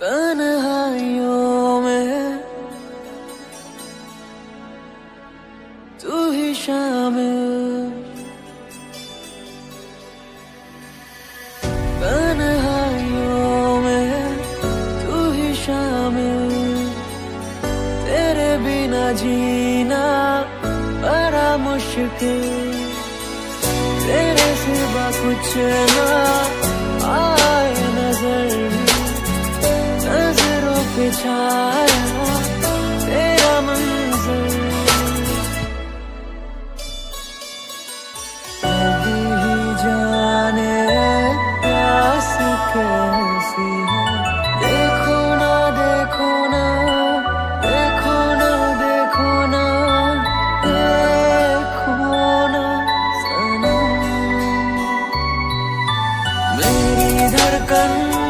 तन्हाइयों में। तू ही शामिल। तन्हाइयों में तू ही शामिल। तेरे बिना जीना बड़ा मुश्किल। तेरे सिवा कुछ ना बिछाया तेरा मंजर अभी ही जाने प्यास कैसी है। देखो ना देखो ना देखो ना देखो ना देखो ना, सनम। मेरी धड़कन